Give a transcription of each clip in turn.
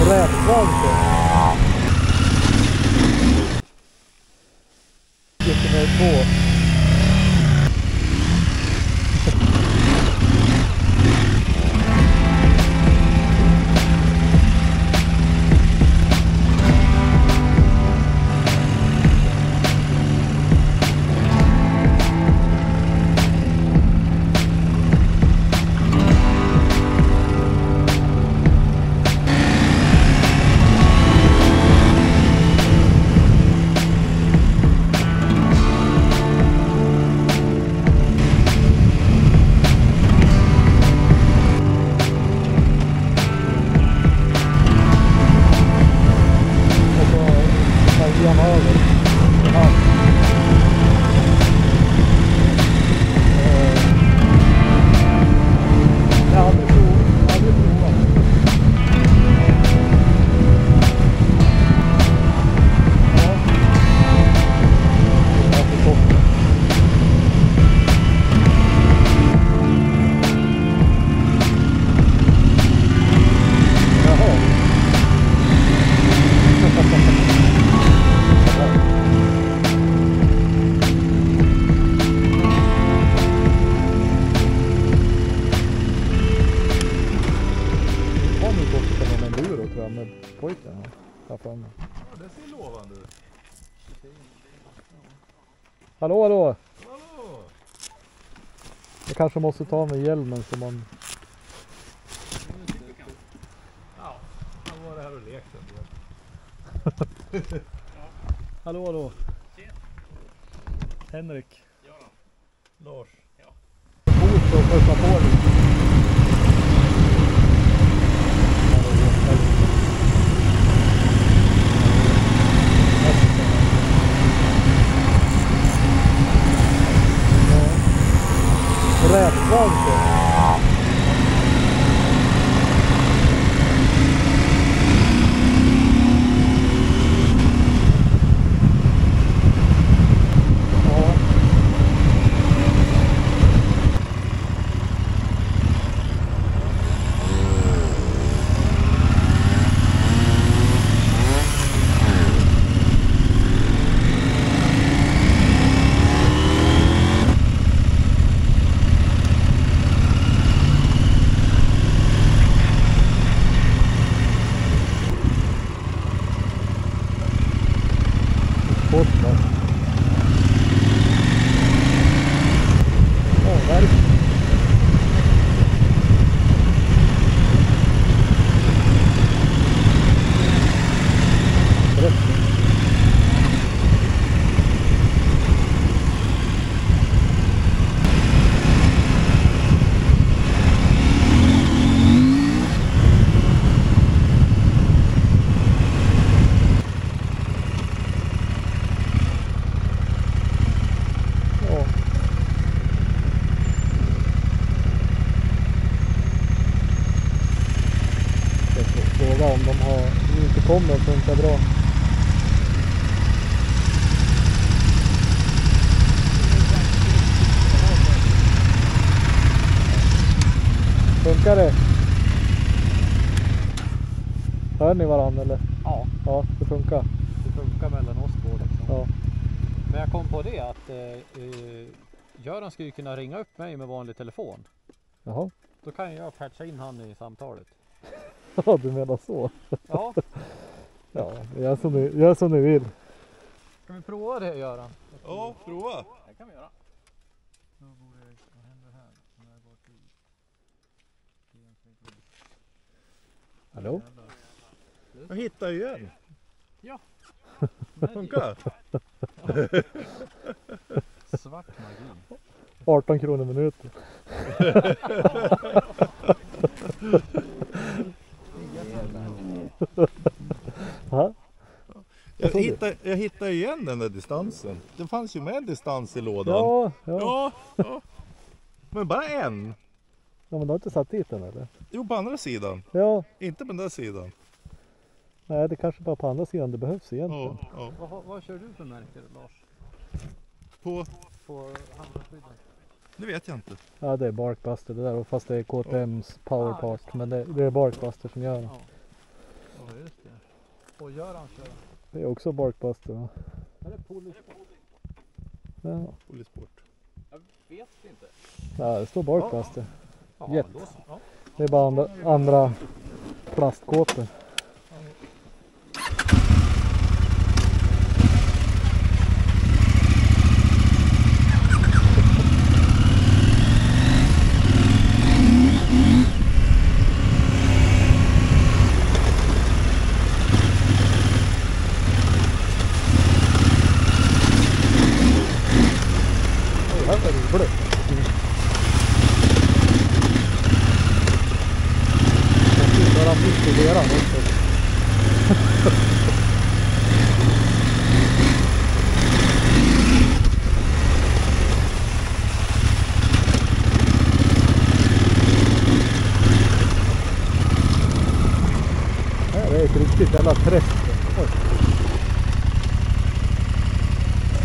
Rätsvante. Gick med två. Och kanske måste ta med hjälmen så man... Ja, han var det här och lekte. Hallå hallå! Henrik. Lars. Fort och puffa på lite. Rätsvante. Ja. Bort då. Avverk. Rätt. Ja. Jag får fråga om de har inte kommer att funka bra. Funkar det? Hör ni varandra eller? Ja, Ja, det funkar. det funkar mellan oss två liksom. Ja. Men jag kom på det att eh, eh, Göran skulle kunna ringa upp mig med vanlig telefon. Jaha. Då kan jag patcha in han i samtalet. Ja, du menar så. Ja, Ja, gör som ni, gör som ni vill. ska vi prova det Göran? Ja, prova. Det kan vi göra. Vad händer här? När jag går till Hallå? Jag hittade igen. Ja. Funkar? Svart magi. 18 kronor minuten. Ja, Jag hittade, jag hittade igen den där distansen. Det fanns ju med en distans i lådan. ja, ja. ja. ja. Men bara en. ja men du har inte satt dit den eller? Jo, på andra sidan. Ja, Inte på den där sidan. nej det kanske bara på andra sidan det behövs Ja, egentligen. ja. Vad, har- vad kör du för märke Lars? På, På handlarskydden? det vet jag inte. Ja det är Barkbuster det där fast det är KTMs powerpart. Men det, det är Barkbuster som gör det. Ja. Ja just det. Och Göran kör. Det är också Barkbuster va? Är det Polisport? Ja. Polysport. Jag vet inte. ja, det står Barkbuster. Ja, Jet. då så. Ja. Det är bara andra, andra plastkåpor. Oj, här var det blött. Jag tittar han mitt i leran också. Här är ett riktigt jävla träsk. Oj.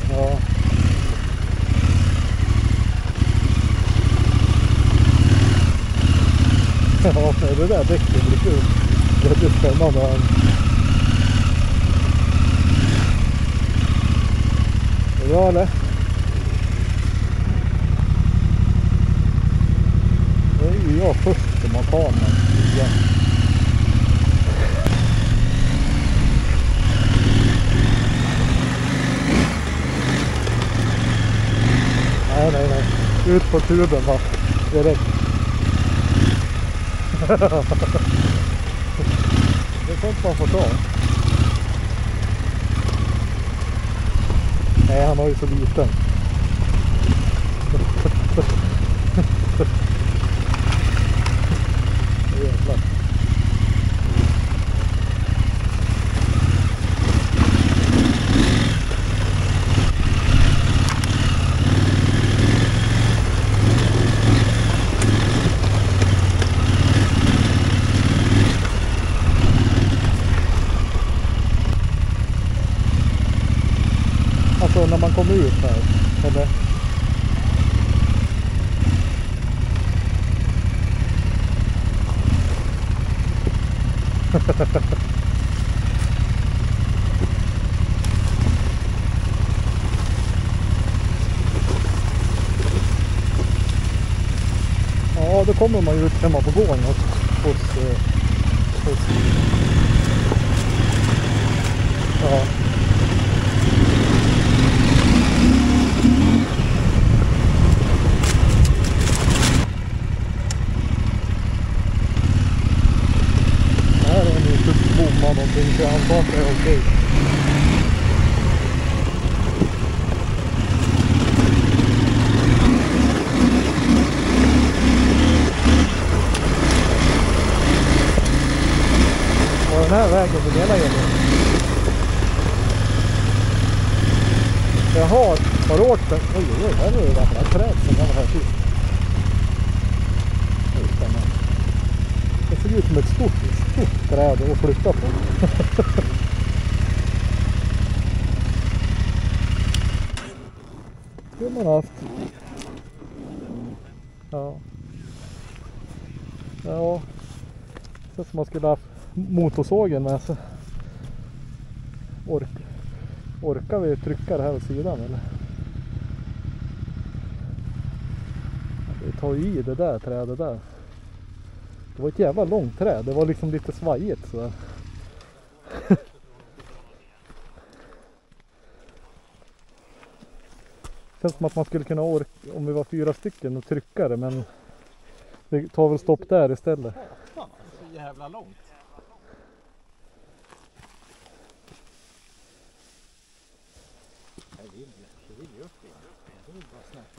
Ja. Ja, det där däcket blir kul. Det blir spännande. Typ är det bra eller? Det är ju jag först som har kameran. Nej, nej, nej. Ut på tuben va. Direkt. Det är sånt man får ta. Nej, han har ju så liten. Jävlar. Alltså när man kommer ut här. Eller? Ja, då kommer man ju ut hemma på gården hos, hos, eh, hos Ja. Här är en inte bomma någonting så jag antar att det är okej. Och den här vägen vill hela Emil. Jaha, bort den? Oj, oj, oj, här är det gamla träd som var här sist. Det spännande. Det ser ut som ett stort, stort träd att flytta på. Det har man haft. Ja. Ja. Det känns som man skulle haft motorsågen med sig. Ork. Orkar vi trycka det här åt sidan eller? Ju i det där trädet där. Det var ett jävla långt träd. Det var liksom lite svajigt sådär. Känns som att man skulle kunna orka, om vi var fyra stycken, och trycka det men det tar väl stopp där istället. Fan, så jävla långt.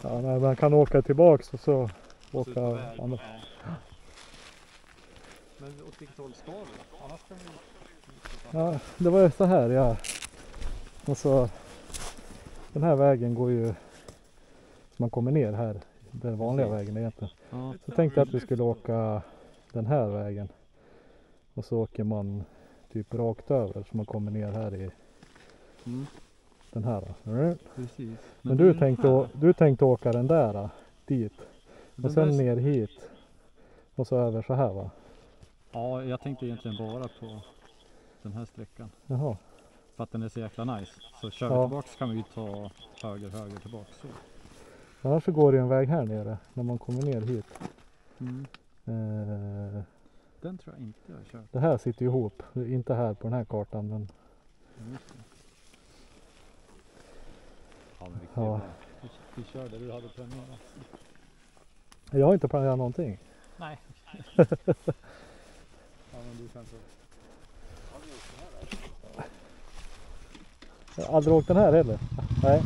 Ja, nej, man kan åka tillbaks och så åka andra. Men åt vilket håll ska vi? Annars kan vi... Ja, det var ju så här ja. Alltså den här vägen går ju så man kommer ner här. Den vanliga vägen egentligen. Ja. Så tänkte jag att vi skulle åka den här vägen. Och så åker man typ rakt över så man kommer ner här i Mm, den här. precis. Men du tänkte, å- du tänkte åka den där då, dit. Den Och sen där- ner hit. Och så över så här va? Ja, jag tänkte egentligen bara på den här sträckan. Jaha. För att den är så jäkla nice. Så kör vi Ja. tillbaks kan vi ju ta höger, höger tillbaks. Så. Annars så går det ju en väg här nere när man kommer ner hit. Mm. Eh, Den tror jag inte jag har kört. det här sitter ju ihop. Inte här på den här kartan men Men det. Ja, men vi, vi, kör du hade planerat. jag har inte planerat någonting. Nej. ja, men du kanske... Jag har aldrig åkt den här heller. Nej.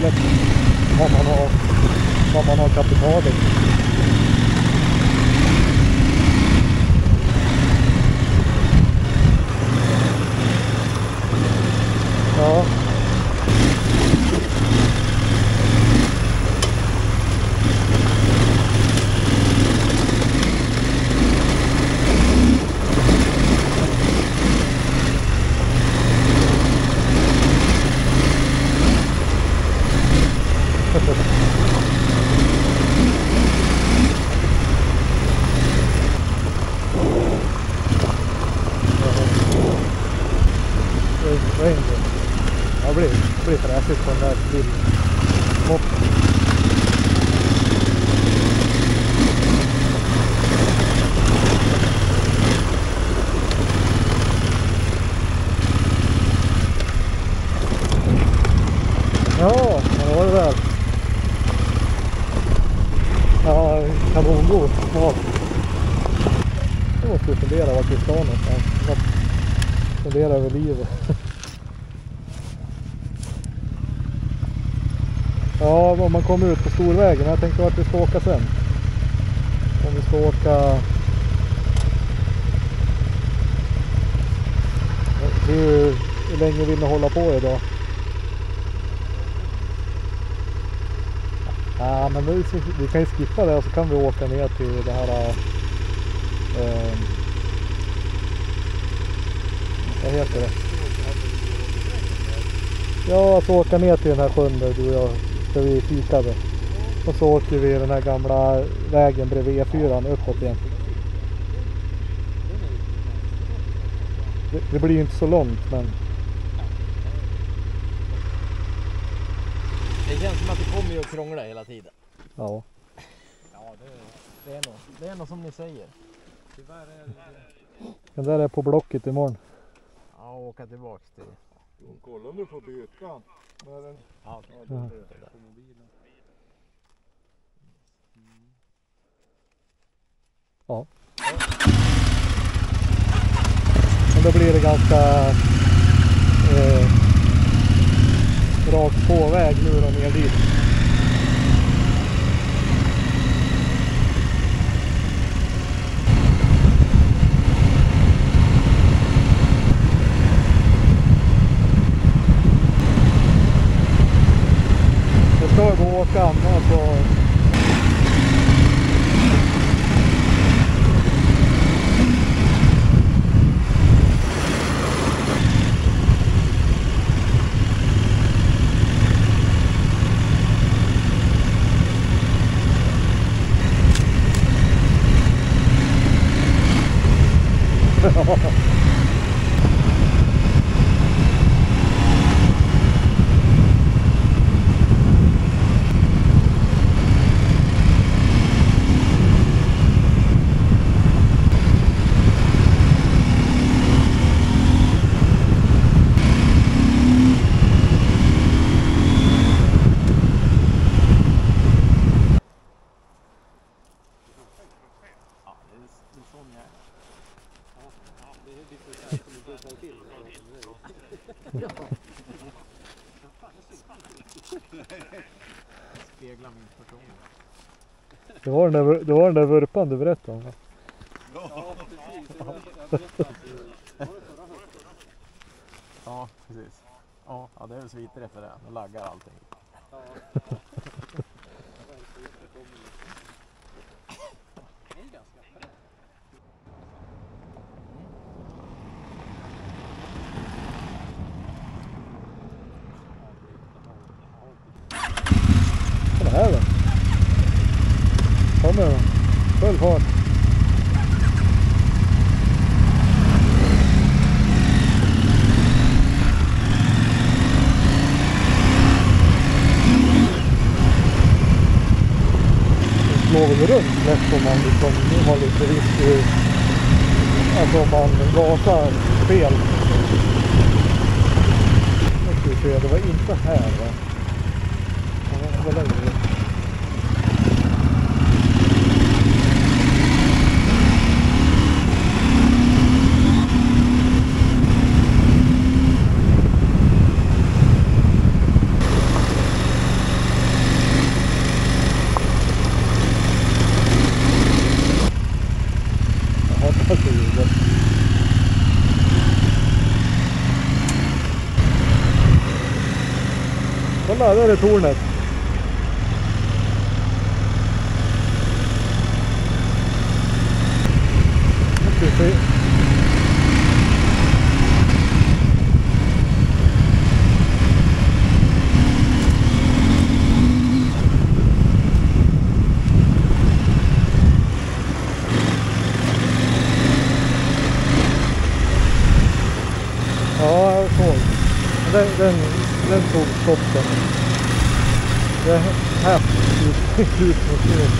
Släpp vad man har, vad man har kapitalet. Ja. Fundera över livet. Ja, om man kommer ut på storvägen. Jag tänkte vart vi ska åka sen. Om vi ska åka... Hur, hur länge vill ni hålla på idag? Ja, men vi, vi kan ju skippa det och så kan vi åka ner till det här... Äh, vad heter det? Ja, alltså åka ner till den här sjön där du och jag där vi fikade. Och så åker vi den här gamla vägen bredvid E4 uppåt igen. Det, det blir ju inte så långt men Det känns som att det kommer ju att krångla hela tiden. ja. Ja, det, det, är, nog, det är nog som ni säger. Tyvärr är det... Den där är på Blocket imorgon. Ja, åka tillbaks till... Kolla om du får byta. När den- Ja, okej. Ja. På mobilen. Men då blir det ganska eh, rakt på väg nu då ner dit. Det ska gå att åka alltså Ja, det är, det är sån jag är. Ja, det är lite Spegla min person. Det var den där, det var den där vurpan du berättade om va? Ja, precis. Ja, ja det är väl sviter för det. Nu laggar allting. Kolla här då. Kommer den. Full fart. Slår väl runt lätt om man liksom har lite risk i, Alltså om man gasar fel. Nu ska vi se, det var inte här va? Ja, det var längre upp. Jag hatar det ljudet. Kolla, där är tornet. Ska vi se. Ja, jag såg. Den, den, toppen. Det är här ut, mot snön.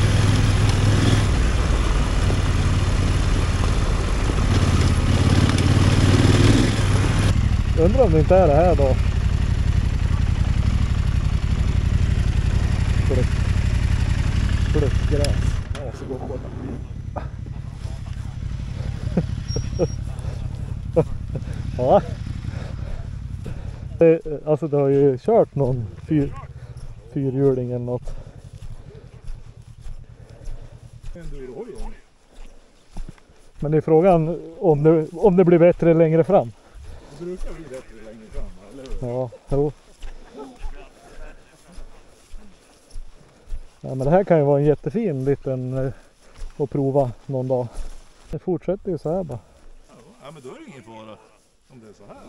Undrar om det inte är det här då. Pluck. Pluck gräs. Jag måste gå och kolla. Ja. Det, alltså det har ju kört någon fyr, fyrhjuling eller något. Men det är frågan om det, om det blir bättre längre fram. Det brukar bli bättre längre fram, eller hur? Ja, jo. Ja, men det här kan ju vara en jättefin liten eh, att prova någon dag. Det fortsätter ju så här bara. Ja, men då är det ingen fara. Om det är så här.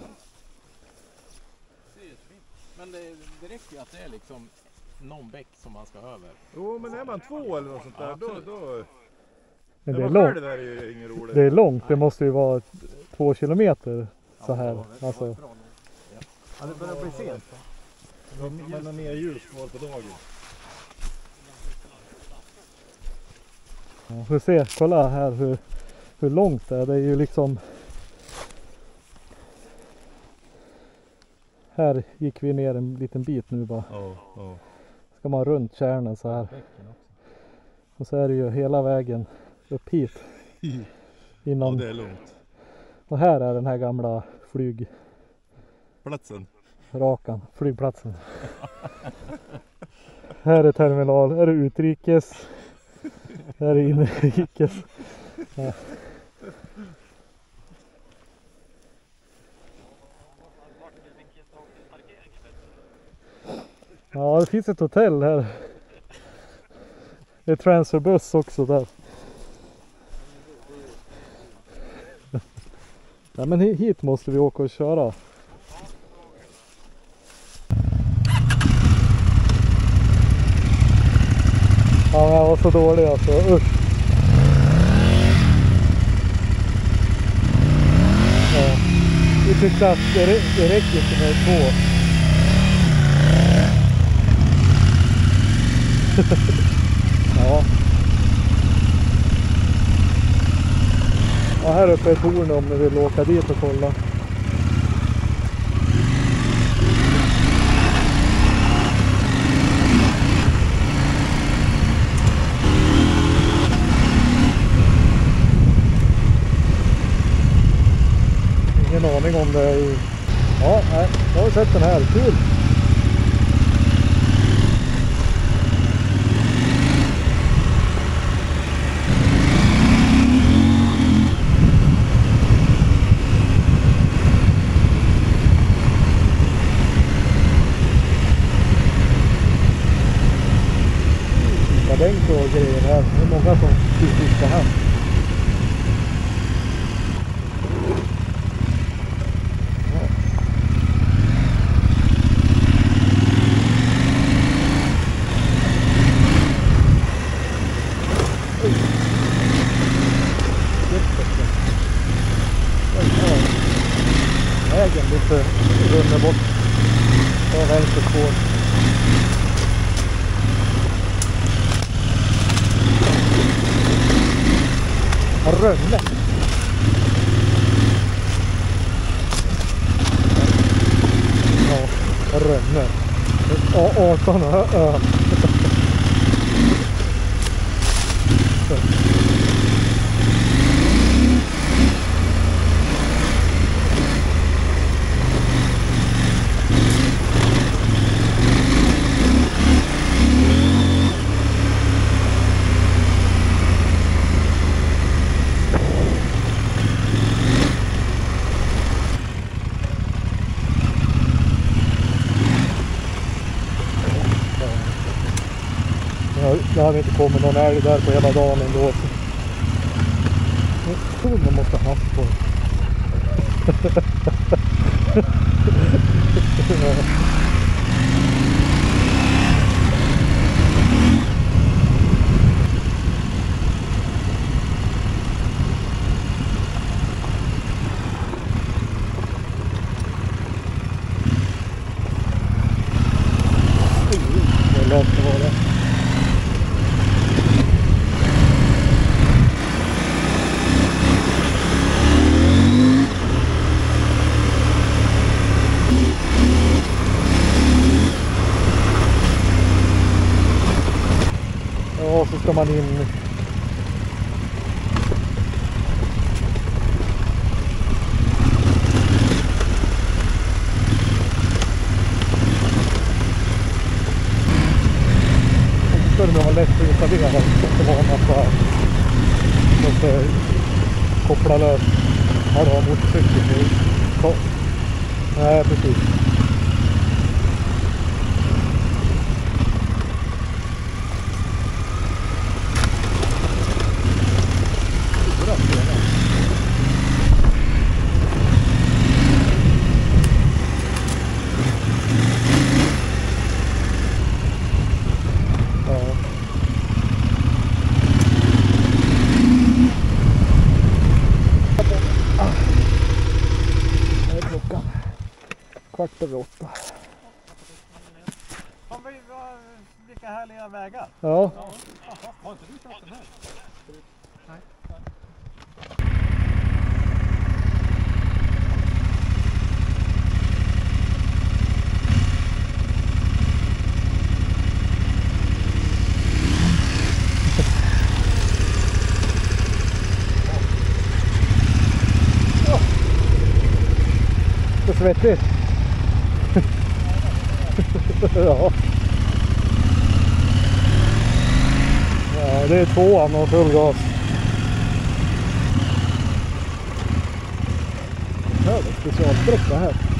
Det. Men det, det räcker ju att det är liksom någon bäck som man ska över. Jo, men är man två eller något sånt där, Ja, då... då Men det är långt. själv är det ju ingen roligt. Det är långt. Det måste ju vara två kilometer så här. Alltså, Ja, det börjar bli sent. Man har mer ljus kvar på dagen. ja, vi ser, kolla här hur, hur långt det är. Det är ju liksom Här gick vi ner en liten bit nu bara. Ja, ja. Ska man runt kärnan så här. Och så är det ju hela vägen upp hit. Ja, Innan, det är långt. och här är den här gamla flygrakan, Platsen. flygplatsen. här är terminal, här är utrikes. Här är inrikes. Ja. Ja, det finns ett hotell här. Det är transferbuss också där. Nej men hit måste vi åka och köra. Ja, men jag var så dålig alltså. Usch. Ja. Vi tyckte att det, det räcker inte med två. Ja. Ja, här uppe är torn om ni vill åka dit och kolla. ingen aning om det är. Ja, nej, då har vi sett den här. Kul! Bänk och grejer här. Det är många som vill fiska här. Ja. Oj. Jättebra. Oj, ja. Vägen lite runnar bort. Ta vänster spår. Rönne. Ja, Rönne. 18 ö. ö. Ja, det någon älg där på hela dagen ändå. Jag tror man måste ha haft på Vad lätt det var det. Ja, så ska man in. Och så ska det nog vara lätt att installera. Det var en massa... Måste koppla lös. Här har motorcykeln Nej, precis. Stora stenar. Ja. Ah. Vad är klockan? Kvart över åtta. Fan, vad- vad- vilka härliga vägar. Ja. Har inte du kört den här? Det är svettigt. ja. Ja, det är tvåan och full gas. Här är det specialsträcka här.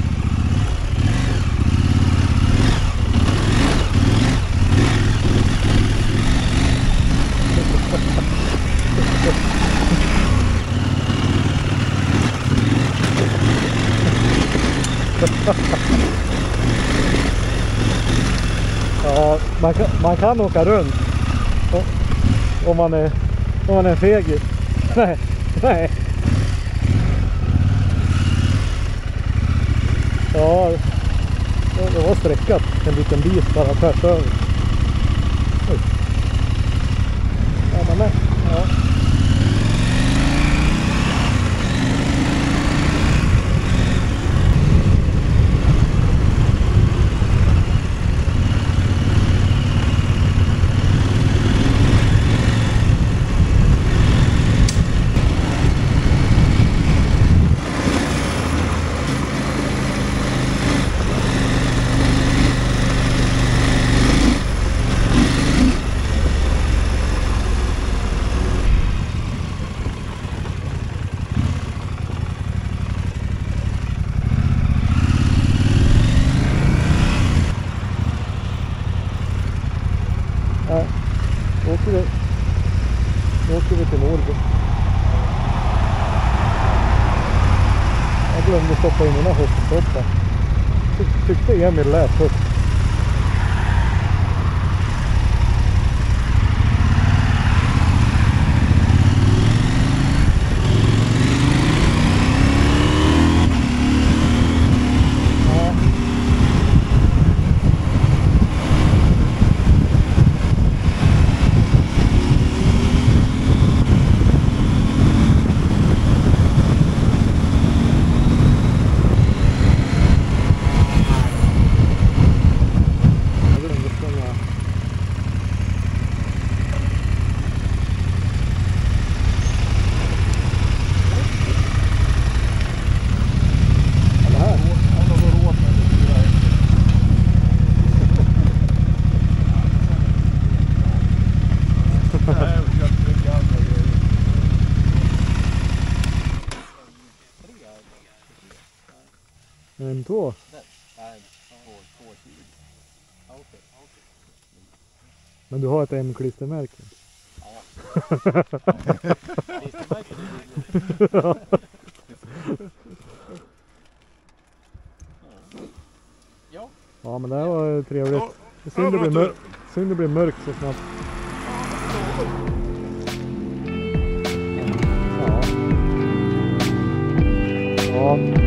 Ja, man kan, man kan åka runt. Om man är, om man är en fegis. Nej, nej. Ja, det- det var sträckat en liten bit bara tvärs över. Oj. Ja, men nej. Ja. कोई नहीं ना हो सकता किससे यह मिल रहा Två. Men du har ett M-klistermärke? Klistermärket är billigt. Ja men det här var trevligt. Ja, Det är Synd det ja, blir, bra mör- synd det blir mörkt så snabbt. Ja. Ja.